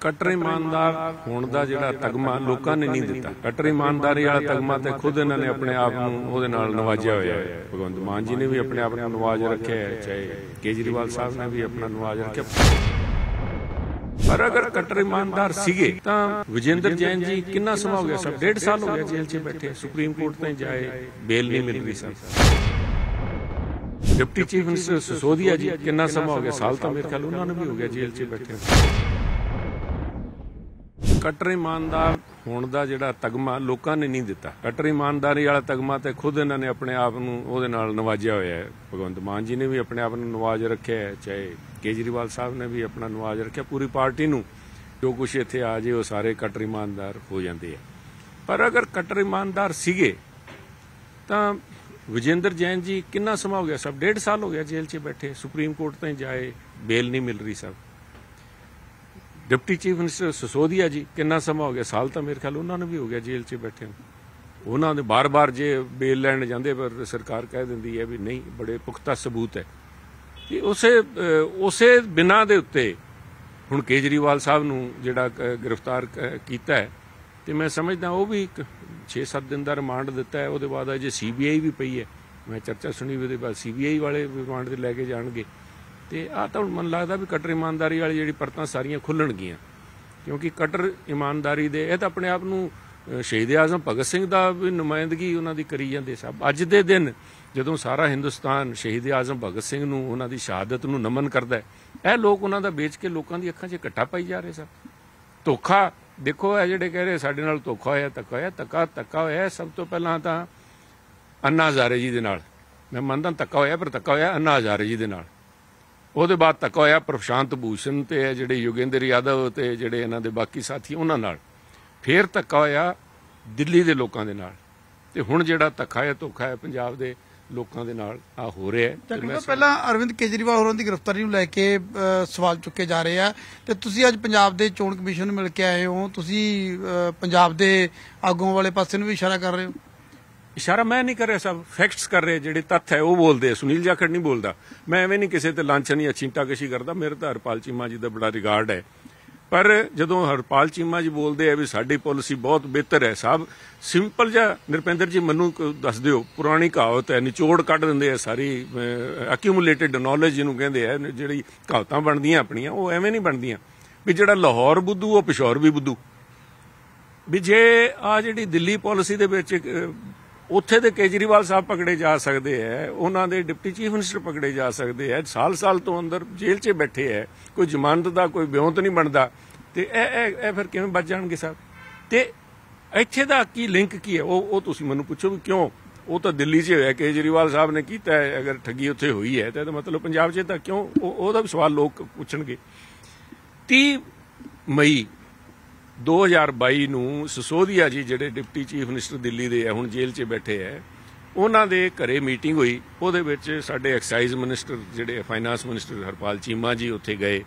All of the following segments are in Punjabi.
ਕਟਰ ਇਮਾਨਦਾਰ ਹੋਣ ਦਾ ਜਿਹੜਾ ਤਗਮਾ ਲੋਕਾਂ ਨੇ ਨਹੀਂ ਦਿੱਤਾ। ਕਟਰ ਇਮਾਨਦਾਰੀ ਵਾਲਾ ਤਗਮਾ ਤੇ ਖੁਦ ਇਹਨਾਂ ਨੇ ਆਪਣੇ ਆਪ ਨੂੰ ਉਹਦੇ ਨਾਲ ਨਵਾਜਿਆ ਹੋਇਆ ਹੈ। ਭਗਵੰਤ ਮਾਨ ਜੀ ਨੇ ਵੀ ਆਪਣੇ ਆਪ ਨੂੰ ਨਵਾਜ ਰੱਖਿਆ ਹੈ, ਚਾਹੇ ਕੇਜਰੀਵਾਲ ਸਾਹਿਬ ਨੇ ਵੀ ਆਪਣਾ ਨਵਾਜ ਰੱਖਿਆ। ਪਰ ਅਗਰ ਕਟਰ ਇਮਾਨਦਾਰ ਸੀਗੇ, ਤਾਂ ਵਿਜੇਂਦਰ ਜੈਨ ਜੀ ਕਿੰਨਾ ਸਮਾਂ ਹੋ ਗਿਆ ਸਭ ਡੇਢ ਸਾਲ ਹੋ ਗਿਆ ਜੇਲ੍ਹ 'ਚ ਬੈਠੇ, ਸੁਪਰੀਮ ਕੋਰਟ ਤੇ ਜਾਏ, ਬੇਲ ਨਹੀਂ ਮਿਲ ਰਹੀ ਸਭ ਡਿਪਟੀ ਚੀਫ ਮਿਨਿਸਟਰ ਸਸੋਦੀਆ ਜੀ ਕਿੰਨਾ ਸਮਾਂ ਹੋ ਗਿਆ? ਸਾਲ ਤਾਂ ਮੇਰੇ ਖਿਆਲ ਉਹਨਾਂ ਨੂੰ ਵੀ ਹੋ ਗਿਆ ਜੇਲ੍ਹ 'ਚ ਬੈਠੇ ਕਟਰ ਇਮਾਨਦਾਰ ਹੋਣ ਦਾ ਜਿਹੜਾ ਤਗਮਾ ਲੋਕਾਂ ਨੇ ਨਹੀਂ ਦਿੱਤਾ। ਕਟਰ ਇਮਾਨਦਾਰੀ ਵਾਲਾ ਤਗਮਾ ਤੇ ਖੁਦ ਇਹਨਾਂ ਨੇ ਆਪਣੇ ਆਪ ਨੂੰ ਉਹਦੇ ਨਾਲ ਨਵਾਜਿਆ ਹੋਇਆ ਹੈ। ਭਗਵੰਤ ਮਾਨ ਜੀ ਨੇ ਵੀ ਆਪਣੇ ਆਪ ਨੂੰ ਨਵਾਜ ਰੱਖਿਆ ਹੈ, ਚਾਹੇ ਕੇਜਰੀਵਾਲ ਸਾਹਿਬ ਨੇ ਵੀ ਆਪਣਾ ਨਵਾਜ ਰੱਖਿਆ। ਪੂਰੀ ਪਾਰਟੀ ਨੂੰ ਜੋ ਕੁਛ ਇੱਥੇ ਆ ਜੇ ਉਹ ਸਾਰੇ ਕਟਰ ਇਮਾਨਦਾਰ ਹੋ ਜਾਂਦੇ ਆ। ਪਰ ਅਗਰ ਕਟਰ ਇਮਾਨਦਾਰ ਸੀਗੇ, ਤਾਂ ਵਿਜੇਂਦਰ ਜੈਨ ਜੀ ਕਿੰਨਾ ਸਮਾਂ ਹੋ ਗਿਆ? ਸਭ ਡੇਢ ਸਾਲ ਹੋ ਗਿਆ ਜੇਲ੍ਹ 'ਚ ਬੈਠੇ, ਸੁਪਰੀਮ ਕੋਰਟ ਤਾਈਂ ਜਾਏ, ਬੇਲ ਨਹੀਂ ਮਿਲ ਰਹੀ ਸਭ। ਡਿਪਟੀ ਚੀਫ ਮਿਨਿਸਟਰ ਸਸੋਦੀਆ ਜੀ, ਕਿੰਨਾ ਸਮਾਂ ਹੋ ਗਿਆ? ਸਾਲ ਤਾਂ ਮੇਰੇ ਖਿਆਲ ਉਹਨਾਂ ਨੂੰ ਵੀ ਹੋ ਗਿਆ ਜੇਲ੍ਹ 'ਚ ਬੈਠੇ ਨੂੰ। ਉਹਨਾਂ ਦੇ ਬਾਰ-ਬਾਰ ਜੇ ਬੇਲ ਲੈਣ ਜਾਂਦੇ, ਪਰ ਸਰਕਾਰ ਕਹਿ ਦਿੰਦੀ ਹੈ ਵੀ ਨਹੀਂ, ਬੜੇ ਪੁਖਤਾ ਸਬੂਤ ਹੈ। ਕਿ ਉਸੇ ਉਸੇ ਬਿਨਾਂ ਦੇ ਉੱਤੇ ਹੁਣ ਕੇਜਰੀਵਾਲ ਸਾਹਿਬ ਨੂੰ ਜਿਹੜਾ ਗ੍ਰਿਫਤਾਰ ਕੀਤਾ ਹੈ, ਤੇ ਮੈਂ ਸਮਝਦਾ ਉਹ ਵੀ 6-7 ਦਿਨ ਦਾ ਰਿਮਾਂਡ ਦਿੱਤਾ ਹੈ। ਉਹਦੇ ਬਾਅਦ ਅਜੇ ਸੀਬੀਆਈ ਵੀ ਪਈ ਹੈ। ਮੈਂ ਚਰਚਾ ਸੁਣੀ ਵੀ ਉਹਦੇ ਬਾਅਦ ਸੀਬੀਆਈ ਵਾਲੇ ਰਿਮਾਂਡ ਤੇ ਲੈ ਕੇ ਜਾਣਗੇ। ਤੇ ਆ ਤਾਂ ਹੁਣ ਮਨ ਲੱਗਦਾ ਵੀ ਕਟਰ ਇਮਾਨਦਾਰੀ ਵਾਲੀ ਜਿਹੜੀ ਪਰਤਾਂ ਸਾਰੀਆਂ ਖੁੱਲਣਗੀਆਂ। ਕਿਉਂਕਿ ਕਟਰ ਇਮਾਨਦਾਰੀ ਦੇ, ਇਹ ਤਾਂ ਆਪਣੇ ਆਪ ਨੂੰ ਸ਼ਹੀਦ ਆਜ਼ਮ ਭਗਤ ਸਿੰਘ ਦਾ ਵੀ ਨੁਮਾਇੰਦਗੀ ਉਹਨਾਂ ਦੀ ਕਰੀ ਜਾਂਦੇ ਸਭ। ਅੱਜ ਦੇ ਦਿਨ ਜਦੋਂ ਸਾਰਾ ਹਿੰਦੁਸਤਾਨ ਸ਼ਹੀਦ ਆਜ਼ਮ ਭਗਤ ਸਿੰਘ ਨੂੰ, ਉਹਨਾਂ ਦੀ ਸ਼ਹਾਦਤ ਨੂੰ ਨਮਨ ਕਰਦਾ ਹੈ, ਇਹ ਲੋਕ ਉਹਨਾਂ ਦਾ ਵੇਚ ਕੇ ਲੋਕਾਂ ਦੀ ਅੱਖਾਂ 'ਚ ਘੱਟਾ ਪਾਈ ਜਾ ਰਹੇ ਸਭ ਧੋਖਾ, ਦੇਖੋ ਇਹ ਜਿਹੜੇ ਕਹਿ ਰਹੇ ਸਾਡੇ ਨਾਲ ਧੋਖਾ ਹੋਇਆ, ਧੱਕਾ ਹੋਇਆ, ਧੱਕਾ ਧੱਕਾ ਹੋਇਆ ਸਭ ਤੋਂ ਪਹਿਲਾਂ ਤਾਂ ਅੰਨਾ ਹਜ਼ਾਰੇ ਜੀ ਦੇ ਨਾਲ। ਮੈਂ ਮੰਨਦਾ ਧੱਕਾ ਹੋਇਆ, ਪਰ ਧੱਕਾ ਹੋਇਆ ਅੰਨਾ ਹਜ਼ਾਰੇ ਜੀ ਦੇ ਨਾਲ। ਉਹਦੇ ਬਾਅਦ ਧੱਕਾ ਹੋਇਆ ਪ੍ਰਸ਼ਾਂਤ ਭੂਸ਼ਣ ਤੇ ਜਿਹੜੇ ਯੋਗੇਂਦਰ ਯਾਦਵ ਤੇ ਜਿਹੜੇ ਇਹਨਾਂ ਦੇ ਬਾਕੀ ਸਾਥੀ ਉਹਨਾਂ ਨਾਲ। ਫੇਰ ਧੱਕਾ ਹੋਇਆ ਦਿੱਲੀ ਦੇ ਲੋਕਾਂ ਦੇ ਨਾਲ। ਤੇ ਹੁਣ ਜਿਹੜਾ ਧੱਕਾ ਹੈ ਧੋਖਾ ਹੈ ਪੰਜਾਬ ਦੇ ਲੋਕਾਂ ਦੇ ਨਾਲ ਆ ਹੋ ਰਿਹਾ ਹੈ। ਮੈਂ ਪਹਿਲਾਂ ਅਰਵਿੰਦ ਕੇਜਰੀਵਾਲ ਹੋਰਾਂ ਦੀ ਗ੍ਰਿਫਤਾਰੀ ਨੂੰ ਲੈ ਕੇ ਸਵਾਲ ਚੁੱਕੇ ਜਾ ਰਹੇ ਆ। ਤੇ ਤੁਸੀਂ ਅੱਜ ਪੰਜਾਬ ਦੇ ਚੋਣ ਕਮਿਸ਼ਨ ਨੂੰ ਮਿਲ ਕੇ ਆਏ ਹੋ। ਤੁਸੀਂ ਪੰਜਾਬ ਦੇ ਆਗੂਆਂ ਵਾਲੇ ਪਾਸੇ ਨੂੰ ਵੀ ਇਸ਼ਾਰਾ ਕਰ ਰਹੇ ਹੋ। ਇਸ਼ਾਰਾ ਮੈਂ ਨਹੀਂ ਕਰ ਰਿਹਾ ਸਭ ਫੈਕਟਸ ਕਰ ਰਹੇ ਜਿਹੜੇ ਤੱਥ ਹੈ, ਉਹ ਬੋਲਦੇ ਸੁਨੀਲ ਜਾਖੜ ਨਹੀਂ ਬੋਲਦਾ। ਮੈਂ ਐਵੇਂ ਨਹੀਂ ਕਿਸੇ ਤੇ ਲਾਂਛਨ ਜਾਂ ਚਿੰਤਾਕਸ਼ੀ ਕਰਦਾ, ਮੇਰੇ ਤਾਂ ਹਰਪਾਲ ਚੀਮਾ ਜੀ ਦਾ ਬੜਾ ਰਿਗਾਰਡ ਹੈ। ਪਰ ਜਦੋਂ ਹਰਪਾਲ ਚੀਮਾ ਜੀ ਬੋਲਦੇ ਆ ਵੀ ਸਾਡੀ ਪਾਲਿਸੀ ਬਹੁਤ ਬਿਹਤਰ ਹੈ ਸਾਹਿਬ ਸਿੰਪਲ ਜਿਹਾ, ਨਿਰਪਿੰਦਰ ਜੀ ਮੈਨੂੰ ਦੱਸ ਦਿਓ, ਪੁਰਾਣੀ ਕਹਾਵਤ ਹੈ, ਨਿਚੋੜ ਕੱਢ ਦਿੰਦੇ ਆ ਸਾਰੀ ਅਕਿਊਮੂਲੇਟਿਡ ਨੌਲੇਜ ਜਿਹਨੂੰ ਕਹਿੰਦੇ ਆ, ਜਿਹੜੀ ਕਹਾਵਤਾਂ ਬਣਦੀਆਂ ਆਪਣੀਆਂ, ਉਹ ਐਵੇਂ ਨਹੀਂ ਬਣਦੀਆਂ। ਵੀ ਜਿਹੜਾ ਲਾਹੌਰ ਬੁੱਧੂ, ਉਹ ਪਿਸ਼ੌਰ ਵੀ ਬੁੱਧੂ। ਵੀ ਜੇ ਆ ਜਿਹੜੀ ਦਿੱਲੀ ਪਾਲਿਸੀ ਦੇ ਵਿੱਚ ਉੱਥੇ ਦੇ ਕੇਜਰੀਵਾਲ ਸਾਹਿਬ ਪਕੜੇ ਜਾ ਸਕਦੇ ਐ, ਉਹਨਾਂ ਦੇ ਡਿਪਟੀ ਚੀਫ ਮਿਨਿਸਟਰ ਪਕੜੇ ਜਾ ਸਕਦੇ ਐ, ਸਾਲ-ਸਾਲ ਤੋਂ ਅੰਦਰ ਜੇਲ੍ਹ 'ਚ ਬੈਠੇ ਐ, ਕੋਈ ਜ਼ਮਾਨਤ ਦਾ, ਕੋਈ ਬਿਉਂਤ ਨਹੀਂ ਬਣਦਾ। ਤੇ ਇਹ ਇਹ ਫਿਰ ਕਿਵੇਂ ਬਚ ਜਾਣਗੇ ਸਾਹਿਬ ਤੇ ਇੱਥੇ ਦਾ ਕੀ ਲਿੰਕ ਕੀ ਹੈ ਉਹ ਉਹ ਤੁਸੀਂ ਮੈਨੂੰ ਪੁੱਛੋ ਵੀ ਕਿਉਂ? ਉਹ ਤਾਂ ਦਿੱਲੀ 'ਚ ਹੋਇਆ, ਕੇਜਰੀਵਾਲ ਸਾਹਿਬ ਨੇ ਕੀਤਾ ਹੈ ਅਗਰ ਠੱਗੀ ਉੱਥੇ ਹੋਈ ਹੈ ਤਾਂ ਇਹਦਾ ਮਤਲਬ ਪੰਜਾਬ 'ਚ ਤਾਂ ਕਿਉਂ? ਉਹਦਾ ਵੀ ਸਵਾਲ ਲੋਕ ਪੁੱਛਣਗੇ। 30 ਮਈ 2022 ਨੂੰ ਸਸੋਦੀਆ ਜੀ ਜਿਹੜੇ ਡਿਪਟੀ ਚੀਫ ਮਿਨਿਸਟਰ ਦਿੱਲੀ ਦੇ ਆ, ਹੁਣ ਜੇਲ੍ਹ 'ਚ ਬੈਠੇ ਆ, ਉਹਨਾਂ ਦੇ ਘਰੇ ਮੀਟਿੰਗ ਹੋਈ। ਉਹਦੇ ਵਿੱਚ ਸਾਡੇ ਐਕਸਾਈਜ਼ ਮਿਨਿਸਟਰ ਜਿਹੜੇ ਫਾਈਨਾਂਸ ਮਿਨਿਸਟਰ ਹਰਪਾਲ ਚੀਮਾ ਜੀ ਉੱਥੇ ਗਏ।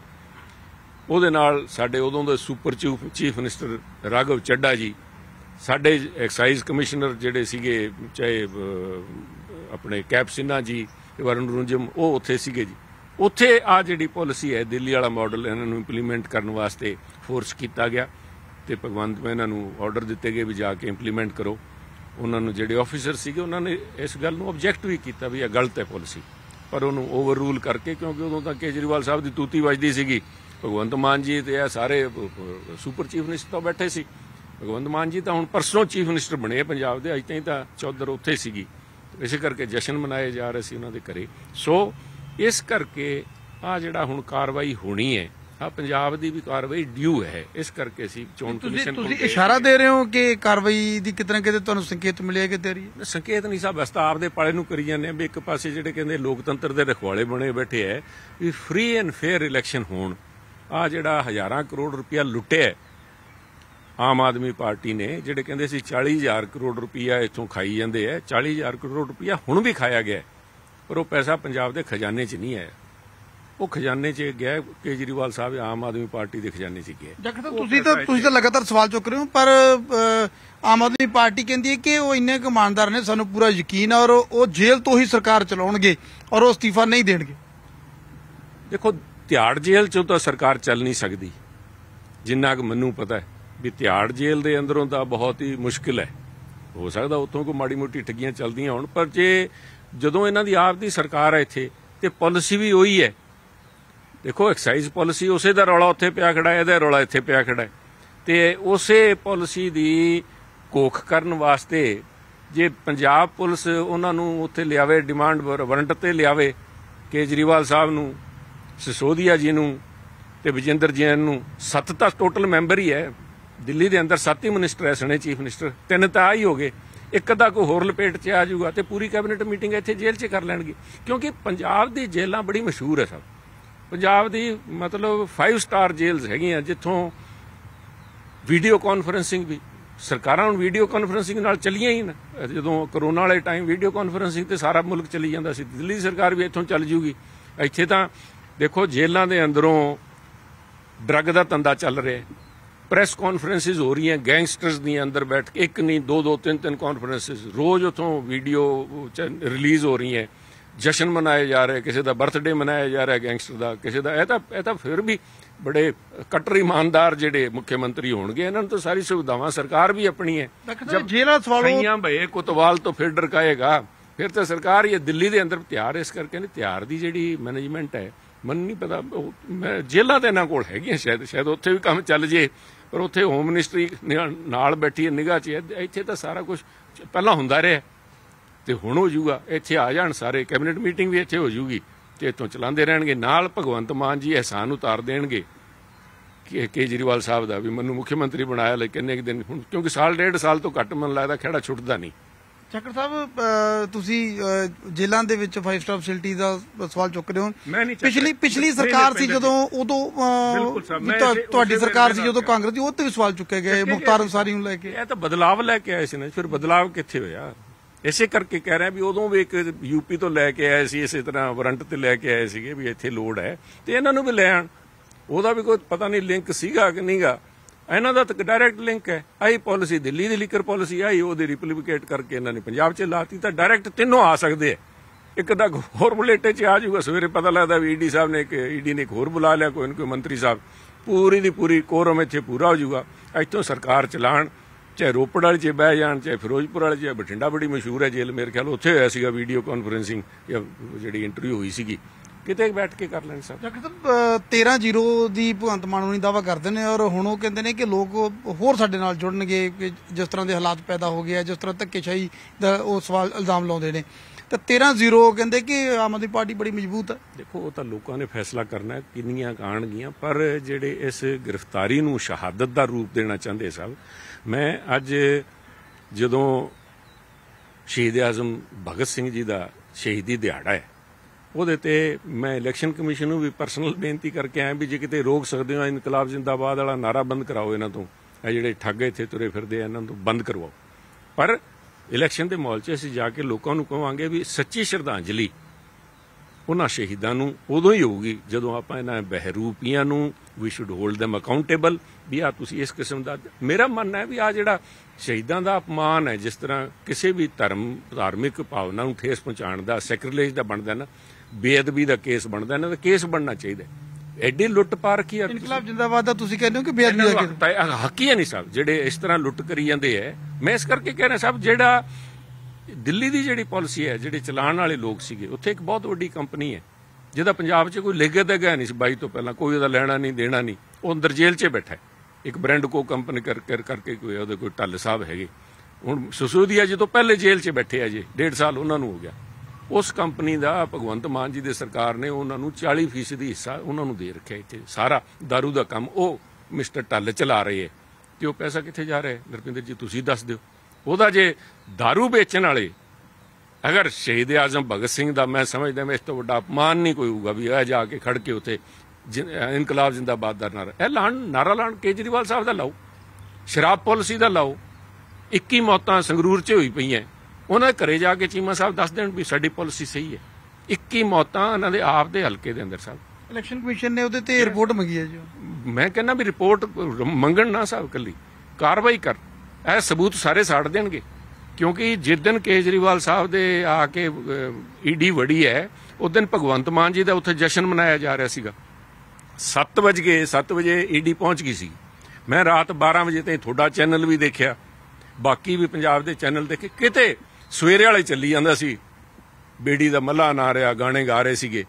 ਉਹਦੇ ਨਾਲ ਸਾਡੇ ਉਦੋਂ ਦੇ super chief chief minister Raghav Chadha ji, ਸਾਡੇ ਐਕਸਾਈਜ਼ ਕਮਿਸ਼ਨਰ ਜਿਹੜੇ ਸੀਗੇ, ਚਾਹੇ ਆਪਣੇ ਕੈਪ ਸਿਨਹਾ ਜੀ ਤੇ ਵਰੁਣ ਰੁੰਜਮ, ਉਹ ਉੱਥੇ ਸੀਗੇ ਜੀ। ਉੱਥੇ ਆ ਜਿਹੜੀ ਪਾਲਿਸੀ ਹੈ, ਦਿੱਲੀ ਵਾਲਾ ਮਾਡਲ, ਇਹਨਾਂ ਨੂੰ ਇੰਪਲੀਮੈਂਟ ਕਰਨ ਵਾਸਤੇ ਫੋਰਸ ਕੀਤਾ ਗਿਆ। ਤੇ ਭਗਵੰਤ ਮਾਨ ਇਹਨਾਂ ਨੂੰ ਆਰਡਰ ਦਿੱਤੇ ਗਏ ਵੀ ਜਾ ਕੇ ਇੰਪਲੀਮੈਂਟ ਕਰੋ। ਉਹਨਾਂ ਨੂੰ ਜਿਹੜੇ ਆਫੀਸਰ ਸੀਗੇ, ਉਹਨਾਂ ਨੇ ਇਸ ਗੱਲ ਨੂੰ ਆਬਜੈਕਟ ਵੀ ਕੀਤਾ ਵੀ ਇਹ ਗਲਤ ਹੈ ਪਾਲਿਸੀ ਪਰ ਉਹਨੂੰ ਓਵਰ ਰੂਲ ਕਰਕੇ ਕਿਉਂਕਿ ਉਦੋਂ ਤਾਂ ਕੇਜਰੀਵਾਲ ਸਾਹਿਬ ਦੀ ਤੂਤੀ ਵੱਜਦੀ ਸੀਗੀ। ਭਗਵੰਤ ਮਾਨ ਜੀ ਤੇ ਇਹ ਸਾਰੇ ਸੁਪਰ ਚੀਫ ਮਿਨਿਸਟਰ ਤਾਂ ਬੈਠੇ ਸੀ। ਭਗਵੰਤ ਮਾਨ ਜੀ ਤਾਂ ਹੁਣ ਪਰਸਨਲ ਚੀਫ ਮਿਨਿਸਟਰ ਬਣੇ ਪੰਜਾਬ ਦੇ, ਅਜ ਤਾਈਂ ਤਾਂ ਚੌਧਰ ਉੱਥੇ ਸੀਗੀ। ਇਸੇ ਕਰਕੇ ਜਸ਼ਨ ਮਨਾਏ ਜਾ ਰਹੇ ਸੀ ਉਹਨਾਂ ਦੇ ਘਰੇ। ਸੋ ਇਸ ਕਰਕੇ ਆ ਜਿਹੜਾ ਹੁਣ ਕਾਰਵਾਈ ਹੋਣੀ ਹੈ ਆ ਪੰਜਾਬ ਦੀ ਵੀ ਕਾਰਵਾਈ ਡਿਊ ਹੈ ਇਸ ਕਰਕੇ ਅਸੀਂ ਚੋਣ ਕਮਿਸ਼ਨ ਤੁਸੀਂ। ਇਸ਼ਾਰਾ ਦੇ ਰਹੇ ਹੋ ਕਿ ਕਾਰਵਾਈ ਦੀ ਕਿਤੇ ਨਾ ਕਿਤੇ ਤੁਹਾਨੂੰ ਸੰਕੇਤ ਮਿਲਿਆ ਕਿ ਤੇਰੀ ਸੰਕੇਤ ਨਹੀਂ ਸਾਹਿਬ ਅਸਤਾ ਆਪਦੇ ਪਾਲੇ ਨੂੰ ਕਰੀ ਜਾਂਦੇ ਆ ਵੀ ਇੱਕ ਪਾਸੇ ਜਿਹੜੇ ਕਹਿੰਦੇ ਲੋਕਤੰਤਰ ਦੇ ਰਖਵਾਲੇ ਬਣੇ ਬੈਠੇ ਐ ਵੀ ਫ੍ਰੀ ਐਂਡ ਫੇਅਰ ਇਲੈਕਸ਼ਨ ਹੋਣ ਆ ਜਿਹੜਾ ਹਜ਼ਾਰਾਂ ਕਰੋੜ ਰੁਪਇਆ ਲੁੱਟਿਆ ਆਮ ਆਦਮੀ ਪਾਰਟੀ ਨੇ ਜਿਹੜੇ ਕਹਿੰਦੇ ਸੀ 40000 ਕਰੋੜ ਰੁਪਇਆ ਇੱਥੋਂ ਖਾਈ ਜਾਂਦੇ ਐ 40000 ਕਰੋੜ ਰੁਪਇਆ ਹੁਣ ਵੀ ਖਾਇਆ ਗਿਆ। ਪਰ ਉਹ ਪੈਸਾ ਪੰਜਾਬ ਦੇ ਖਜ਼ਾਨੇ 'ਚ ਨਹੀਂ ਆਇਆ ਉਹ ਖਜ਼ਾਨੇ 'ਚ ਗਿਆ ਕੇਜਰੀਵਾਲ ਸਾਹਿਬ ਆਮ ਆਦਮੀ ਪਾਰਟੀ ਦੇ ਖਜ਼ਾਨੇ 'ਚ ਗਿਆ। ਤੁਸੀਂ ਤਾਂ ਤੁਸੀਂ ਤਾਂ ਲਗਾਤਾਰ ਸਵਾਲ ਚੁੱਕ ਰਹੇ ਹੋ ਪਰ ਆਮ ਆਦਮੀ ਪਾਰਟੀ ਕਹਿੰਦੀ ਹੈ ਕਿ ਉਹ ਇੰਨੇ ਕੁ ਇਮਾਨਦਾਰ ਨੇ ਸਾਨੂੰ ਪੂਰਾ ਯਕੀਨ ਹੈ ਔਰ ਉਹ ਜੇਲ੍ਹ ਤੋਂ ਹੀ ਸਰਕਾਰ ਚਲਾਉਣਗੇ ਔਰ ਉਹ ਅਸਤੀਫਾ ਨਹੀਂ ਦੇਣਗੇ। ਦੇਖੋ ਤਿਹਾੜ ਜੇਲ੍ਹ ਚੋਂ ਤਾਂ ਸਰਕਾਰ ਚੱਲ ਨਹੀਂ ਸਕਦੀ। ਜਿੰਨਾ ਕੁ ਮੈਨੂੰ ਪਤਾ ਹੈ ਵੀ ਤਿਹਾੜ ਜੇਲ੍ਹ ਦੇ ਅੰਦਰੋਂ ਤਾਂ ਬਹੁਤ ਹੀ ਮੁਸ਼ਕਿਲ ਹੈ। ਹੋ ਸਕਦਾ ਉੱਥੋਂ ਕੋਈ ਮਾੜੀ ਮੋਟੀ ਠੱਗੀਆਂ ਚੱਲਦੀਆਂ ਹੋਣ ਪਰ ਜੇ ਜਦੋਂ ਇਹਨਾਂ ਦੀ ਆਪ ਦੀ ਸਰਕਾਰ ਹੈ ਇੱਥੇ ਤੇ ਪਾਲਿਸੀ ਵੀ ਉਹੀ ਹੈ ਦੇਖੋ ਐਕਸਾਈਜ਼ ਪਾਲਿਸੀ ਉਸੇ ਦਾ ਰੌਲਾ ਉੱਥੇ ਪਿਆ ਖੜਾ ਹੈ, ਇਹਦਾ ਰੌਲਾ ਇੱਥੇ ਪਿਆ ਖੜਾ ਹੈ। ਤੇ ਉਸੇ ਪਾਲਿਸੀ ਦੀ ਕੋਖ ਕਰਨ ਵਾਸਤੇ ਜੇ ਪੰਜਾਬ ਪੁਲਿਸ ਉਹਨਾਂ ਨੂੰ ਉੱਥੇ ਲਿਆਵੇ ਡਿਮਾਂਡ ਵਾਰੰਟ ਤੇ ਲਿਆਵੇ, ਕੇਜਰੀਵਾਲ ਸਾਹਿਬ ਨੂੰ, ਸਿਸੋਦੀਆ ਜੀ ਨੂੰ ਤੇ ਵਿਜੇਂਦਰ ਜੈਨ ਨੂੰ, ਸੱਤ ਤਾਂ ਟੋਟਲ ਮੈਂਬਰ ਹੀ ਹੈ। ਦਿੱਲੀ ਦੇ ਅੰਦਰ ਸੱਤ ਹੀ ਮਿਨਿਸਟਰ ਹੈ ਸਣੇ ਚੀਫ ਮਿਨਿਸਟਰ ਤਿੰਨ ਤਾਂ ਆ ਹੀ ਹੋ ਗਏ। ਇੱਕ ਅੱਧਾ ਕੋਈ ਹੋਰ ਲਪੇਟ 'ਚ ਆ ਜਾਊਗਾ ਤੇ ਪੂਰੀ ਕੈਬਨਿਟ ਮੀਟਿੰਗ ਇੱਥੇ ਜੇਲ੍ਹ 'ਚ ਕਰ ਲੈਣਗੇ। ਕਿਉਂਕਿ ਪੰਜਾਬ ਦੀ ਜੇਲ੍ਹਾਂ ਬੜੀ ਮਸ਼ਹੂਰ ਹੈ ਸਭ। ਪੰਜਾਬ ਦੀ ਮਤਲਬ 5 ਸਟਾਰ ਜੇਲ੍ਸ ਹੈਗੀਆਂ, ਜਿੱਥੋਂ ਵੀਡੀਓ ਕਾਨਫਰੈਂਸਿੰਗ ਵੀ ਸਰਕਾਰਾਂ ਹੁਣ ਵੀਡੀਓ ਕਾਨਫਰੈਂਸਿੰਗ ਨਾਲ ਚੱਲੀਆਂ ਹੀ ਨਾ। ਜਦੋਂ ਕਰੋਨਾ ਵਾਲੇ ਟਾਈਮ ਵੀਡੀਓ ਕਾਨਫਰੈਂਸਿੰਗ ਤੇ ਸਾਰਾ ਮੁਲਕ ਚੱਲੀ ਜਾਂਦਾ ਸੀ। ਦਿੱਲੀ ਸਰਕਾਰ ਵੀ ਇੱਥੋਂ ਚੱਲ ਜੂਗੀ। ਇੱਥੇ ਤਾਂ ਦੇਖੋ ਜੇਲ੍ਹਾਂ ਦੇ ਅੰਦਰੋਂ ਡਰੱਗ ਦਾ ਧੰਦਾ ਚੱਲ ਰਿਹਾ ਪ੍ਰੈਸ ਕਾਨਫਰੰਸਿਸ ਹੋ ਰਹੀਆਂ ਗੈਂਗਸਟਰਸ ਦੀਆਂ ਅੰਦਰ ਬੈਠ ਕੇ ਇੱਕ ਨਹੀਂ, ਦੋ ਦੋ, ਤਿੰਨ ਤਿੰਨ ਕਾਨਫਰੰਸਿਸ ਰੋਜ਼ ਉਥੋਂ ਵੀਡੀਓ ਰਿਲੀਜ਼ ਹੋ ਰਹੀਆਂ। ਜਸ਼ਨ ਮਨਾਏ ਜਾ ਰਹੇ ਕਿਸੇ ਦਾ ਬਰਥਡੇ ਮਨਾਇਆ ਜਾ ਰਿਹਾ ਗੈਂਗਸਟਰ ਦਾ ਕਿਸੇ ਦਾ ਇਹ ਤਾਂ ਇਹ ਤਾਂ ਫਿਰ ਵੀ ਬੜੇ ਕੱਟਰ ਇਮਾਨਦਾਰ ਜਿਹੜੇ ਮੁੱਖ ਮੰਤਰੀ ਹੋਣਗੇ ਇਹਨਾਂ ਨੂੰ ਤਾਂ ਸਾਰੀ ਸੁਵਿਧਾਵਾਂ ਸਰਕਾਰ ਵੀ ਆਪਣੀ ਹੈ ਜੇਲ੍ਹ ਵਾਲਾ ਸਵਾਲ ਕਈਆਂ ਭਏ ਕੋਤਵਾਲ ਤੋਂ ਫਿਰ ਡਰਕਾਏਗਾ ਫਿਰ ਤਾਂ ਸਰਕਾਰ ਇਹ ਦਿੱਲੀ ਦੇ ਅੰਦਰ ਤਿਆਰ ਇਸ ਕਰਕੇ ਨੇ ਤਿਆਰ ਦੀ ਜਿਹੜੀ ਮੈਨੇਜਮੈਂਟ ਹੈ ਮੈਨੂੰ ਨਹੀਂ ਪਤਾ ਮੈਂ ਜੇਲ੍ਹਾਂ ਤੇ ਇਹਨਾਂ ਕੋਲ ਹੈਗੀਆਂ ਸ਼ਾਇਦ ਸ਼ਾਇਦ ਉੱਥੇ ਵੀ ਕੰਮ ਚੱਲ ਜੇ ਪਰ ਉੱਥੇ ਹੋਮ ਮਿਨਿਸਟਰੀ ਨਾਲ ਬੈਠੀ ਹੈ ਨਿਗਾਹ 'ਚ। ਇੱਥੇ ਤਾਂ ਸਾਰਾ ਕੁਝ ਪਹਿਲਾਂ ਹੁੰਦਾ ਰਿਹਾ ਤੇ ਹੁਣ ਹੋ ਜਾਊਗਾ ਇੱਥੇ ਆ ਜਾਣ ਸਾਰੇ ਕੈਬਨਿਟ ਮੀਟਿੰਗ ਵੀ ਇੱਥੇ ਹੋ ਜਾਊਗੀ ਤੇ ਇੱਥੋਂ ਚਲਾਉਂਦੇ ਰਹਿਣਗੇ ਨਾਲ ਭਗਵੰਤ ਮਾਨ ਜੀ ਅਹਿਸਾਨ ਉਤਾਰ ਦੇਣਗੇ। ਕਿ ਕੇਜਰੀਵਾਲ ਸਾਹਿਬ ਦਾ ਵੀ ਮੈਨੂੰ ਮੁੱਖ ਮੰਤਰੀ ਬਣਾਇਆ ਲੈ ਕਿੰਨੇ ਕੁ ਦਿਨ ਹੁਣ ਕਿਉਂਕਿ ਸਾਲ ਡੇਢ ਸਾਲ ਤੋਂ ਘੱਟ ਮਨ ਲੱਗਦਾ ਖੇੜਾ ਛੁੱਟਦਾ ਨਹੀਂ। ਚੱਕਰ ਸਾਹਿਬ ਤੁਸੀਂ ਜੇਲ੍ਹਾਂ ਦੇ ਵਿੱਚ 5 ਸਟਾਰ ਫੈਸਿਲਿਟੀ ਦਾ ਸਵਾਲ ਚੁੱਕ ਰਹੇ ਹੋ। ਪਿਛਲੀ। ਪਿਛਲੀ ਸਰਕਾਰ ਸੀ ਜਦੋਂ ਉਦੋਂ ਤੁਹਾਡੀ ਸਰਕਾਰ ਸੀ ਜਦੋਂ ਕਾਂਗਰਸ ਦੀ ਉਹ ਤੇ ਵੀ ਸਵਾਲ ਚੁੱਕੇ ਗਏ ਮੁਖਤਾਰ। ਅੰਸਾਰੀ ਨੂੰ ਲੈ ਕੇ। ਇਹ ਤਾਂ ਬਦਲਾਵ ਲੈ ਕੇ ਆਏ ਸੀ ਨਾ ਫਿਰ ਬਦਲਾਵ ਕਿੱਥੇ ਹੋਇਆ? ਇਸੇ ਕਰਕੇ ਕਹਿ ਰਿਹਾ ਵੀ ਉਦੋਂ ਵੀ ਇੱਕ ਯੂਪੀ ਤੋਂ ਲੈ ਕੇ ਆਏ ਸੀ, ਇਸੇ ਤਰ੍ਹਾਂ ਵਰੰਟ ਤੇ ਲੈ ਕੇ ਆਏ ਸੀਗੇ ਵੀ ਇੱਥੇ ਲੋੜ ਹੈ ਤੇ ਇਹਨਾਂ ਨੂੰ ਵੀ ਲੈ ਆਣ ਉਹਦਾ ਵੀ ਕੋਈ ਪਤਾ ਨਹੀਂ ਲਿੰਕ ਸੀਗਾ ਕਿ ਨਹੀਂਗਾ। ਇਹਨਾਂ ਦਾ ਤਾਂ ਡਾਇਰੈਕਟ ਲਿੰਕ ਹੈ। ਆਈ ਪਾਲਿਸੀ, ਦਿੱਲੀ ਦੀ ਲੀਕਰ ਪਾਲਿਸੀ ਆਈ ਉਹਦੇ ਰਿਪਲੀਕੇਟ ਕਰਕੇ ਇਹਨਾਂ ਨੇ ਪੰਜਾਬ 'ਚ ਲਾਤੀ, ਤਾਂ ਡਾਇਰੈਕਟ ਤਿੰਨੋਂ ਆ ਸਕਦੇ ਆ ਇੱਕ ਤਾਂ ਹੋਰ ਬੁਲੇਟੇ 'ਚ ਆ ਜਾਊਗਾ, ਸਵੇਰੇ ਪਤਾ ਲੱਗਦਾ ਵੀ ਈਡੀ ਸਾਹਿਬ ਨੇ ਇੱਕ, ਈਡੀ ਨੇ ਇੱਕ ਹੋਰ ਬੁਲਾ ਲਿਆ, ਕੋਈ ਨਾ ਕੋਈ ਮੰਤਰੀ ਸਾਹਿਬ। ਪੂਰੀ ਦੀ ਪੂਰੀ ਕੋਰਮ ਇੱਥੇ ਪੂਰਾ ਹੋ ਜਾਊਗਾ। ਇੱਥੋਂ ਸਰਕਾਰ ਚਲਾਣ ਚਾਹੇ ਰੋਪੜ ਵਾਲੇ 'ਚ ਬਹਿ ਜਾਣ, ਚਾਹੇ ਫਿਰੋਜ਼ਪੁਰ ਵਾਲੀ 'ਚ ਬਠਿੰਡਾ, ਬੜੀ ਮਸ਼ਹੂਰ ਹੈ ਜੇਲ੍ਹ ਮੇਰੇ ਖਿਆਲ ਉੱਥੇ ਹੋਇਆ ਸੀਗਾ ਵੀਡੀਓ ਕਾਨਫਰੈਂਸਿੰਗ ਜਾਂ ਜਿਹੜੀ ਇੰਟਰਵਿਊ ਹੋਈ ਸੀਗੀ। ਕਿਤੇ ਬੈਠ ਕੇ ਕਰ ਲੈਣ ਸਾਹਿਬ ਡਾਕਟਰ ਸਾਹਿਬ 13 ਜ਼ੀਰੋ ਦੀ ਭਗਵੰਤ ਮਾਨ ਹੋਣੀ ਦਾਵਾ ਕਰਦੇ ਨੇ ਔਰ ਹੁਣ ਉਹ ਕਹਿੰਦੇ ਨੇ ਕਿ ਲੋਕ ਹੋਰ ਸਾਡੇ ਨਾਲ ਜੁੜਨਗੇ, ਕਿ ਜਿਸ ਤਰ੍ਹਾਂ ਦੇ ਹਾਲਾਤ ਪੈਦਾ ਹੋ ਗਏ ਆ, ਜਿਸ ਤਰ੍ਹਾਂ ਧੱਕੇਸ਼ਾਹੀ ਦਾ ਉਹ ਸਵਾਲ ਇਲਜ਼ਾਮ ਲਾਉਂਦੇ ਨੇ। ਤਾਂ 13 ਜ਼ੀਰੋ ਕਹਿੰਦੇ ਕਿ ਆਮ ਆਦਮੀ ਪਾਰਟੀ ਬੜੀ ਮਜ਼ਬੂਤ ਹੈ। ਦੇਖੋ, ਉਹ ਤਾਂ ਲੋਕਾਂ ਨੇ ਫੈਸਲਾ ਕਰਨਾ ਕਿੰਨੀਆਂ ਆਣਗੀਆਂ ਪਰ ਜਿਹੜੇ ਇਸ ਗ੍ਰਿਫਤਾਰੀ ਨੂੰ ਸ਼ਹਾਦਤ ਦਾ ਰੂਪ ਦੇਣਾ ਚਾਹੁੰਦੇ ਸਭ ਮੈਂ ਅੱਜ ਜਦੋਂ ਸ਼ਹੀਦ ਆਜ਼ਮ ਭਗਤ ਸਿੰਘ ਜੀ ਦਾ ਸ਼ਹੀਦੀ ਦਿਹਾੜਾ ਹੈ, ਉਹਦੇ ਤੇ ਮੈਂ ਇਲੈਕਸ਼ਨ ਕਮਿਸ਼ਨ ਨੂੰ ਵੀ ਪਰਸਨਲ ਬੇਨਤੀ ਕਰਕੇ ਆਇਆ ਵੀ ਜੇ ਕਿਤੇ ਰੋਕ ਸਕਦੇ ਹੋ, ਇਨਕਲਾਬ ਜਿੰਦਾਬਾਦ ਵਾਲਾ ਨਾਰਾ ਬੰਦ ਕਰਾਓ ਇਹਨਾਂ ਤੋਂ, ਇਹ ਜਿਹੜੇ ਠੱਗ ਇੱਥੇ ਤੁਰੇ ਫਿਰਦੇ ਆ, ਇਹਨਾਂ ਤੋਂ ਬੰਦ ਕਰਵਾਓ। ਪਰ ਇਲੈਕਸ਼ਨ ਦੇ ਮਾਹੌਲ 'ਚ ਅਸੀਂ ਜਾ ਕੇ ਲੋਕਾਂ ਨੂੰ ਕਹਾਂਗੇ ਵੀ ਸੱਚੀ ਸ਼ਰਧਾਂਜਲੀ ਉਹਨਾਂ ਸ਼ਹੀਦਾਂ ਨੂੰ ਉਦੋਂ ਹੀ ਹੋਊਗੀ ਜਦੋਂ ਆਪਾਂ ਇਹਨਾਂ ਬਹਿਰੂਪੀਆਂ ਨੂੰ ਵੀ ਸ਼ੁਡ ਹੋਲਡ them ਅਕਾਊਂਟੇਬਲ ਵੀ ਆ ਤੁਸੀਂ ਇਸ ਕਿਸਮ ਦਾ, ਮੇਰਾ ਮੰਨਣਾ ਹੈ ਵੀ ਆ ਜਿਹੜਾ ਸ਼ਹੀਦਾਂ ਦਾ ਅਪਮਾਨ ਹੈ, ਜਿਸ ਤਰ੍ਹਾਂ ਕਿਸੇ ਵੀ ਧਰਮ, ਧਾਰਮਿਕ ਭਾਵਨਾ ਨੂੰ ਠੇਸ ਪਹੁੰਚਾਉਣ ਦਾ ਸੈਕਰੀਲੇਜ ਦਾ ਬਣਦਾ ਨਾ, ਬੇਅਦਬੀ ਦਾ ਕੇਸ ਬਣਦਾ ਇਹਨਾਂ ਦਾ ਕੇਸ ਬਣਨਾ ਚਾਹੀਦਾ ਐਡੀ ਲੁੱਟ ਪਾਰ ਕੀ ਇਨਕਲਾਬ ਜਿੰਦਾਬਾਦ ਦਾ ਤੁਸੀਂ ਕਹਿੰਦੇ ਹੋ ਕਿ ਬੇਅਦਬੀ ਦਾ ਕੇਸ ਹੱਕ ਹੀ ਹੈ ਨਹੀਂ ਸਾਹਿਬ ਜਿਹੜੇ ਇਸ ਤਰ੍ਹਾਂ ਲੁੱਟ ਕਰੀ ਜਾਂਦੇ ਐ ਮੈਂ ਇਸ ਕਰਕੇ ਕਹਿ ਰਿਹਾ ਸਾਹਿਬ ਜਿਹੜਾ ਦਿੱਲੀ ਦੀ ਜਿਹੜੀ ਪਾਲਿਸੀ ਹੈ ਜਿਹੜੇ ਚਲਾਉਣ ਵਾਲੇ ਲੋਕ ਸੀਗੇ ਉੱਥੇ ਇੱਕ ਬਹੁਤ ਵੱਡੀ ਕੰਪਨੀ ਹੈ। ਜਿਹਦਾ ਪੰਜਾਬ 'ਚ ਕੋਈ ਲਿਖਿਆ ਤਾਂ ਗਿਆ ਨਹੀਂ ਸੀ ਬਾਈ ਤੋਂ ਪਹਿਲਾਂ। ਕੋਈ ਉਹਦਾ ਲੈਣਾ ਨਹੀਂ ਦੇਣਾ ਨਹੀਂ। ਉਹ ਅੰਦਰ ਜੇਲ੍ਹ 'ਚ ਬੈਠਾ ਹੈ। ਇੱਕ ਬ੍ਰਾਂਡ ਕੋ ਕੰਪਨੀ ਕਰ ਕਰ- ਕਰਕੇ ਕੋਈ ਉਹਦੇ ਕੋਈ ਟੱਲ ਸਾਹਿਬ ਹੈਗੇ। ਹੁਣ ਸੁਸੂਦੀਆ ਜੀ ਤੋਂ ਪਹਿਲੇ ਜੇਲ੍ਹ 'ਚ ਬੈਠੇ ਆ ਜੀ ਡੇਢ ਸਾਲ ਉਹਨਾਂ ਨੂੰ ਹੋ ਗਿਆ। ਉਸ ਕੰਪਨੀ ਦਾ ਭਗਵੰਤ ਮਾਨ ਜੀ ਦੇ ਸਰਕਾਰ ਨੇ ਉਹਨਾਂ ਨੂੰ 40% ਦੀ ਹਿੱਸਾ ਉਹਨਾਂ ਨੂੰ ਦੇ ਰੱਖਿਆ ਇੱਥੇ ਸਾਰਾ दारू ਦਾ ਕੰਮ ਉਹ ਮਿਸਟਰ ਟੱਲ ਚਲਾ ਰਹੇ ਹੈ ਤੇ ਉਹ ਪੈਸਾ ਕਿੱਥੇ ਜਾ ਰਿਹਾ ਹੈ ਨਰਪਿੰਦਰ ਜੀ ਤੁਸੀਂ ਦੱਸ ਦਿਓ ਉਹਦਾ ਜੇ दारू ਵੇਚਣ ਵਾਲੇ ਅਗਰ ਸ਼ਹੀਦ ਆਜ਼ਮ ਭਗਤ ਸਿੰਘ ਦਾ ਮੈਂ ਸਮਝਦਾ ਮੈਂ ਇਸ ਤੋਂ ਵੱਡਾ ਅਪਮਾਨ ਨਹੀਂ ਕੋਈ ਹੋਊਗਾ ਵੀ ਇਹ ਜਾ ਕੇ ਖੜ ਕੇ ਉੱਥੇ ਜਿ- ਇਨਕਲਾਬ ਜਿੰਦਾਬਾਦ ਦਾ ਨਾਰਾ ਇਹ ਲਾਣ ਨਾਰਾ ਲਾਣ ਕੇਜਰੀਵਾਲ ਸਾਹਿਬ ਦਾ ਲਾਓ ਸ਼ਰਾਬ ਪਾਲਿਸੀ ਦਾ ਲਾਓ 21 ਮੌਤਾਂ ਸੰਗਰੂਰ 'ਚ ਹੋਈ ਪਈਆਂ ਉਹਨਾਂ ਦੇ ਘਰੇ ਜਾ ਕੇ ਚੀਮਾ ਸਾਹਿਬ ਦੱਸ ਦੇਣ ਵੀ ਸਾਡੀ ਪਾਲਿਸੀ ਸਹੀ ਹੈ। 21 ਮੌਤਾਂ ਇਹਨਾਂ ਦੇ ਆਪ ਦੇ ਹਲਕੇ ਦੇ ਅੰਦਰ ਸਾਹਿਬ ਇਲੈਕਸ਼ਨ ਕਮਿਸ਼ਨ ਨੇ ਉਹਦੇ ਤੇ ਰਿਪੋਰਟ ਮੰਗੀ ਹੈ ਜੀ। ਮੈਂ ਕਹਿੰਦਾ ਵੀ ਰਿਪੋਰਟ ਮੰਗਣ ਨਾ ਸਾਹਿਬ ਕੱਲੀ ਕਾਰਵਾਈ ਕਰ। ਇਹ ਸਬੂਤ ਸਾਰੇ ਸਾੜ ਦੇਣਗੇ। ਕਿਉਂਕਿ ਜਿਸ ਦਿਨ ਕੇਜਰੀਵਾਲ ਸਾਹਿਬ ਦੇ ਆ ਕੇ ਈਡੀ ਵੜੀ ਹੈ ਉਸ ਦਿਨ ਭਗਵੰਤ ਮਾਨ ਜੀ ਦਾ ਉੱਥੇ ਜਸ਼ਨ ਮਨਾਇਆ ਜਾ ਰਿਹਾ ਸੀਗਾ। 7 ਵਜੇ 7 ਵਜੇ ਈਡੀ ਪਹੁੰਚ ਗਈ ਸੀ। ਮੈਂ ਰਾਤ 12 ਵਜੇ ਤਾਈਂ ਤੁਹਾਡਾ ਚੈਨਲ ਵੀ ਦੇਖਿਆ। ਬਾਕੀ ਵੀ ਪੰਜਾਬ ਦੇ ਚੈਨਲ ਦੇਖੇ। ਕਿਤੇ ਸਵੇਰੇ ਵਾਲੇ ਚੱਲੀ ਜਾਂਦਾ ਸੀ। ਬੇੜੀ ਦਾ ਮੱਲਾ ਨਾ ਰਿਹਾ, ਗਾਣੇ ਗਾ ਰਹੇ ਸੀਗੇ।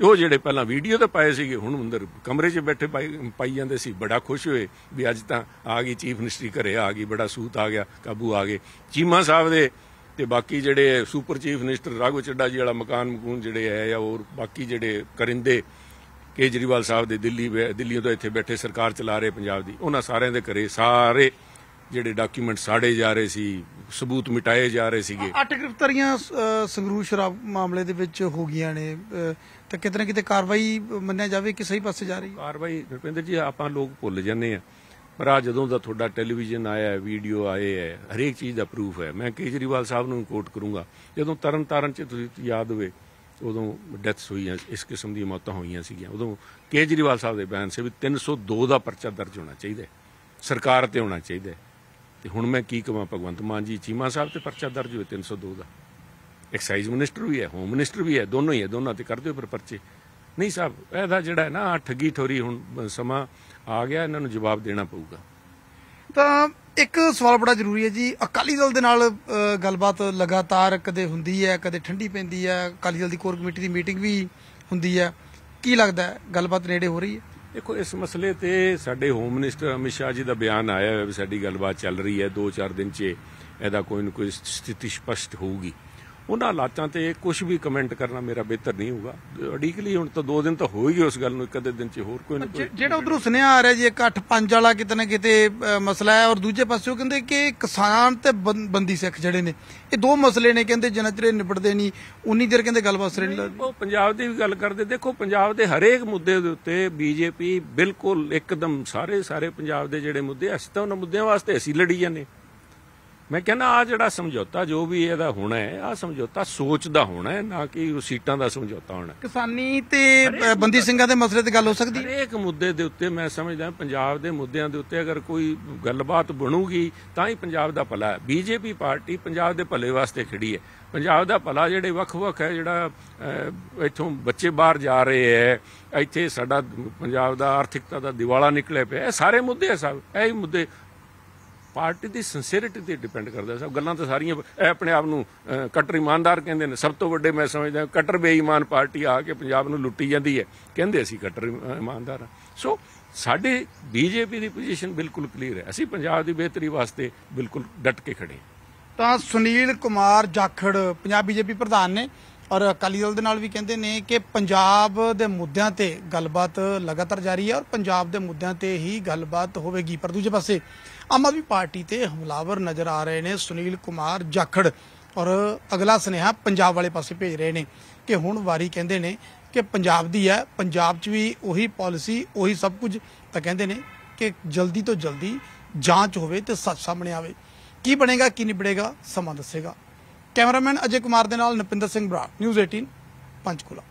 ਤੇ ਉਹ ਜਿਹੜੇ ਪਹਿਲਾਂ ਵੀਡੀਓ ਤੇ ਪਾਏ ਸੀਗੇ, ਹੁਣ ਅੰਦਰ ਕਮਰੇ 'ਚ ਬੈਠੇ ਪਾਈ ਪਾਈ ਜਾਂਦੇ ਸੀ। ਬੜਾ ਖੁਸ਼ ਹੋਏ ਵੀ ਅੱਜ ਤਾਂ ਆ ਗਈ ਚੀਫ ਮਿਨਿਸਟਰੀ ਘਰੇ, ਆ ਗਈ, ਬੜਾ ਸੂਤ ਆ ਗਿਆ, ਕਾਬੂ ਆ ਗਏ। ਚੀਮਾ ਸਾਹਿਬ ਦੇ ਤੇ ਬਾਕੀ ਜਿਹੜੇ super chief minister Raghav Chadha ji ਵਾਲਾ ਮਕਾਨ ਮਕੂਨ ਜਿਹੜੇ ਹੈ ਜਾਂ ਹੋਰ ਬਾਕੀ ਜਿਹੜੇ ਕਰਿੰਦੇ ਕੇਜਰੀਵਾਲ ਸਾਹਿਬ ਦੇ ਦਿੱਲੀ ਦਿੱਲੀ ਤੋਂ ਇੱਥੇ ਬੈਠੇ ਸਰਕਾਰ ਚਲਾ ਰਹੇ ਪੰਜਾਬ ਦੀ, ਉਹਨਾਂ ਸਾਰਿਆਂ ਦੇ ਘਰੇ ਸਾਰੇ ਜਿਹੜੇ ਡਾਕੂਮੈਂਟ ਸਾੜੇ ਜਾ ਰਹੇ ਸੀ ਸਬੂਤ ਮਿਟਾਏ ਜਾ ਰਹੇ ਸੀਗੇ। ਅੱਠ ਗ੍ਰਿਫਤਾਰੀਆਂ ਸੰਗਰੂਰ ਸ਼ਰਾਬ ਮਾਮਲੇ ਦੇ ਵਿੱਚ ਹੋ ਗਈਆਂ ਨੇ। ਤਾਂ ਕਿਤੇ ਨਾ ਕਿਤੇ ਕਾਰਵਾਈ ਮੰਨਿਆ ਜਾਵੇ ਕਿ ਸਹੀ ਪਾਸੇ ਜਾ ਰਹੀ ਹੈ? ਕਾਰਵਾਈ ਰੁਪਿੰਦਰ ਜੀ ਆਪਾਂ ਲੋਕ ਭੁੱਲ ਜਾਂਦੇ ਆ ਪਰ ਆ ਜਦੋਂ ਦਾ ਤੁਹਾਡਾ ਟੈਲੀਵਿਜ਼ਨ ਆਇਆ ਹੈ ਵੀਡੀਓ ਆਏ ਹੈ ਹਰੇਕ ਚੀਜ਼ ਦਾ ਪ੍ਰੂਫ ਹੈ। ਮੈਂ ਕੇਜਰੀਵਾਲ ਸਾਹਿਬ ਨੂੰ ਕੋਟ ਕਰੂੰਗਾ। ਜਦੋਂ ਤਰਨ ਤਾਰਨ ਚ ਤੁਸੀਂ ਯਾਦ ਹੋਵੇ ਉਦੋਂ ਡੈਥਸ ਹੋਈਆਂ ਇਸ ਕਿਸਮ ਦੀਆਂ ਮੌਤਾਂ ਹੋਈਆਂ ਸੀਗੀਆਂ। ਉਦੋਂ ਕੇਜਰੀਵਾਲ ਸਾਹਿਬ ਦੇ ਬਿਆਨ ਸੀ ਵੀ 302 ਦਾ ਪਰਚਾ ਦਰਜ ਹੋਣਾ ਚਾਹੀਦਾ ਸਰਕਾਰ ਤੇ ਹੋਣਾ ਚਾਹੀਦਾ ਤੇ ਹੁਣ ਮੈਂ ਕੀ ਕਵਾਂ ਭਗਵੰਤ ਮਾਨ ਜੀ, ਚੀਮਾ ਸਾਹਿਬ ਤੇ ਪਰਚਾ ਦਰਜ ਹੋਇਆ 302 ਦਾ ਐਕਸਾਈਜ਼ ਮਿਨਿਸਟਰ ਵੀ ਹੈ ਹੋਮ ਮਿਨਿਸਟਰ ਵੀ ਹੈ, ਦੋਨੋਂ ਹੀ ਹੈ, ਦੋਨਾਂ ਤੇ ਕਰਦੇ ਪਰ ਪਰਚੇ। ਨਹੀਂ ਸਾਹਿਬ, ਇਹਦਾ ਜਿਹੜਾ ਹੈ ਨਾ ਠੱਗੀ ਠੋਰੀ ਹੁਣ ਸਮਾਂ ਆ ਗਿਆ, ਇਹਨਾਂ ਨੂੰ ਜਵਾਬ ਦੇਣਾ ਪਊਗਾ। ਤਾਂ ਇੱਕ ਸਵਾਲ ਬੜਾ ਜ਼ਰੂਰੀ ਹੈ ਜੀ, ਅਕਾਲੀ ਦਲ ਦੇ ਨਾਲ ਗੱਲਬਾਤ ਲਗਾਤਾਰ ਕਦੇ ਹੁੰਦੀ ਹੈ, ਕਦੇ ਠੰਡੀ ਪੈਂਦੀ ਹੈ, ਅਕਾਲੀ ਦਲ ਦੀ ਕੋਰ ਕਮੇਟੀ ਦੀ ਮੀਟਿੰਗ ਵੀ ਹੁੰਦੀ ਹੈ। ਕੀ ਲੱਗਦਾ ਗੱਲਬਾਤ ਨੇੜੇ ਹੋ ਰਹੀ ਹੈ? ਦੇਖੋ, ਇਸ ਮਸਲੇ ਤੇ ਸਾਡੇ ਹੋਮ ਮਿਨਿਸਟਰ ਅਮਿਤ ਸ਼ਾਹ ਜੀ ਦਾ ਬਿਆਨ ਆਇਆ ਹੋਇਆ ਵੀ ਸਾਡੀ ਗੱਲਬਾਤ ਚੱਲ ਰਹੀ ਹੈ 2-4 ਦਿਨ 'ਚ ਇਹਦਾ ਕੋਈ ਨਾ ਕੋਈ ਸਥਿਤੀ ਸਪਸ਼ਟ ਹੋਊਗੀ। ਉਹਨਾਂ ਹਾਲਾਤਾਂ ਤੇ ਕੁਝ ਵੀ ਕਮੈਂਟ ਕਰਨਾ ਮੇਰਾ ਬਿਹਤਰ ਨਹੀਂ ਹੋਊਗਾ। ਅਡੀਕਲੀ ਹੁਣ ਤਾਂ 2 ਦਿਨ ਤਾਂ ਹੋ ਹੀ ਗਏ ਉਸ ਗੱਲ ਨੂੰ ਇੱਕ ਅੱਧੇ ਦਿਨ 'ਚ ਹੋਰ ਕੋਈ ਨਾ ਕੋਈ ਜਿਹੜਾ ਉਧਰੋਂ ਸੁਨੇਹਾ ਆ ਰਿਹਾ ਜੀ ਇੱਕ 8-5 ਵਾਲਾ ਕਿਤੇ ਨਾ ਕਿਤੇ ਮਸਲਾ ਹੈ ਔਰ ਦੂਜੇ ਪਾਸੇ ਉਹ ਕਹਿੰਦੇ ਕਿ ਕਿਸਾਨ ਤੇ ਬੰਦੀ ਸਿੱਖ ਜਿਹੜੇ ਨੇ ਇਹ ਦੋ ਮਸਲੇ ਨੇ ਕਹਿੰਦੇ ਜਿੰਨਾ ਚਿਰ ਨਿਬੜਦੇ ਨਹੀਂ ਉਨੀ ਦੇਰ ਕਹਿੰਦੇ ਗੱਲਬਾਤ ਸਿਰੇ ਨਹੀਂ ਲੱਗਦੀ। ਉਹ ਪੰਜਾਬ ਦੀ ਵੀ ਗੱਲ ਕਰਦੇ ਦੇਖੋ ਪੰਜਾਬ ਦੇ ਹਰੇਕ ਮੁੱਦੇ ਦੇ ਉੱਤੇ ਬੀਜੇਪੀ ਬਿਲਕੁਲ ਇੱਕਦਮ ਸਾਰੇ ਸਾਰੇ ਪੰਜਾਬ ਦੇ ਜਿਹੜੇ ਮੁੱਦੇ ਅਸੀਂ ਤਾਂ ਉਹਨਾਂ ਮੁੱਦਿਆਂ ਵਾਸਤੇ ਅਸੀਂ ਲੜੀ ਜਾਂਦੇ ਮੈਂ ਕਹਿੰਦਾ ਆ ਜਿਹੜਾ ਸਮਝੌਤਾ ਜੋ ਵੀ ਇਹਦਾ ਹੋਣਾ ਹੈ ਆ ਸਮਝੌਤਾ ਸੋਚ ਦਾ ਹੋਣਾ ਹੈ ਨਾ ਕਿ ਉਹ ਸੀਟਾਂ ਦਾ ਸਮਝੌਤਾ ਹੋਣਾ। ਕਿਸਾਨੀ ਤੇ ਬੰਦੀ ਸਿੰਘਾਂ ਦੇ ਮਸਲੇ ਤੇ ਗੱਲ ਹੋ ਸਕਦੀ ਹੈ? ਹਰੇਕ ਮੁੱਦੇ ਦੇ ਉੱਤੇ ਮੈਂ ਸਮਝਦਾ ਪੰਜਾਬ ਦੇ ਮੁੱਦਿਆਂ ਦੇ ਉੱਤੇ ਅਗਰ ਕੋਈ ਗੱਲਬਾਤ ਬਣੂਗੀ ਤਾਂ ਹੀ ਪੰਜਾਬ ਦਾ ਭਲਾ ਹੈ। ਬੀਜੇਪੀ ਪਾਰਟੀ ਪੰਜਾਬ ਦੇ ਭਲੇ ਵਾਸਤੇ ਖੜੀ ਹੈ। ਪੰਜਾਬ ਦਾ ਭਲਾ ਜਿਹੜੇ ਵੱਖ-ਵੱਖ ਹੈ ਜਿਹੜਾ ਇੱਥੋਂ ਬੱਚੇ ਬਾਹਰ ਜਾ ਰਹੇ ਹੈ ਇੱਥੇ ਸਾਡਾ ਪੰਜਾਬ ਦਾ ਆਰਥਿਕਤਾ ਦਾ ਦਿਵਾਲਾ ਨਿਕਲੇ ਪਿਆ ਇਹ ਸਾਰੇ ਮੁੱਦੇ ਹੈ ਸਭ ਇਹ ਹੀ ਮੁੱਦੇ ਪਾਰਟੀ ਦੀ ਸਿੰਸੀਅਰਿਟੀ ਤੇ ਡਿਪੈਂਡ ਕਰਦਾ ਸਭ ਗੱਲਾਂ ਤਾਂ ਸਾਰੀਆਂ ਆਪਣੇ ਆਪ ਨੂੰ ਅਹ, ਇਮਾਨਦਾਰ ਕਹਿੰਦੇ ਨੇ। ਸਭ ਤੋਂ ਵੱਡੇ ਮੈਂ ਸਮਝਦਾ ਕੱਟਰ ਬੇਈਮਾਨ ਪਾਰਟੀ ਆ ਕੇ ਪੰਜਾਬ ਨੂੰ ਲੁੱਟੀ ਜਾਂਦੀ ਹੈ। ਕਹਿੰਦੇ ਅਸੀਂ ਕਟਰ ਇਮਾਨਦਾਰ ਹਾਂ। ਸੋ ਸਾਡੇ ਬੀਜੇਪੀ ਦੀ ਪੋਜੀਸ਼ਨ ਬਿਲਕੁਲ ਕਲੀਅਰ ਹੈ। ਅਸੀਂ ਪੰਜਾਬ ਦੀ ਬਿਹਤਰੀ ਵਾਸਤੇ ਬਿਲਕੁਲ ਡਟ ਕੇ ਖੜੇ ਤਾਂ ਸੁਨੀਲ ਕੁਮਾਰ ਜਾਖੜ ਪੰਜਾਬ ਬੀਜੇਪੀ ਪ੍ਰਧਾਨ ਨੇ ਔਰ ਅਕਾਲੀ ਦਲ ਦੇ ਨਾਲ ਵੀ ਕਹਿੰਦੇ ਨੇ ਕਿ ਪੰਜਾਬ ਦੇ ਮੁੱਦਿਆਂ ਤੇ ਗੱਲਬਾਤ ਲਗਾਤਾਰ ਜਾਰੀ ਹੈ ਔਰ ਪੰਜਾਬ ਦੇ ਮੁੱਦਿਆਂ ਤੇ ਹੀ ਗੱਲਬਾਤ ਹੋਵੇਗੀ। ਪਰ ਦੂਜੇ ਪਾਸੇ ਆਮ ਆਦਮੀ ਪਾਰਟੀ ਤੇ ਹਮਲਾਵਰ ਨਜ਼ਰ ਆ ਰਹੇ ਨੇ ਸੁਨੀਲ ਕੁਮਾਰ ਜਾਖੜ ਔਰ ਅਗਲਾ ਸੁਨੇਹਾ ਪੰਜਾਬ ਵਾਲੇ ਪਾਸੇ ਭੇਜ ਰਹੇ ਨੇ ਕਿ ਹੁਣ ਵਾਰੀ ਕਹਿੰਦੇ ਨੇ ਕਿ ਪੰਜਾਬ ਦੀ ਹੈ, ਪੰਜਾਬ 'ਚ ਵੀ ਉਹੀ ਪਾਲਿਸੀ, ਉਹੀ ਸਭ ਕੁਝ ਤਾਂ ਕਹਿੰਦੇ ਨੇ ਕਿ ਜਲਦੀ ਤੋਂ ਜਲਦੀ ਜਾਂਚ ਹੋਵੇ ਤੇ ਸੱਚ ਸਾਹਮਣੇ ਆਵੇ। ਕੀ ਬਣੇਗਾ, ਕੀ ਨਿਬੜੇਗਾ ਸਮਾਂ ਦੱਸੇਗਾ। ਕੈਮਰਾਮੈਨ ਅਜੇ ਕੁਮਾਰ ਦੇ ਨਾਲ ਨਪਿੰਦਰ ਸਿੰਘ ਬਰਾੜ। ਨਿਊਜ਼ 18 ਪੰਚਕੂਲਾ।